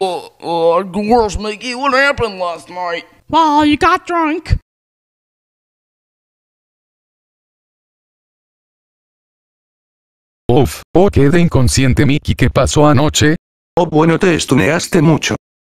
Uh, uh, course, Mickey, what happened last night? Well, you got drunk. Uf, oh quedé inconsciente Mickey, ¿qué pasó anoche? Oh bueno te estuneaste mucho.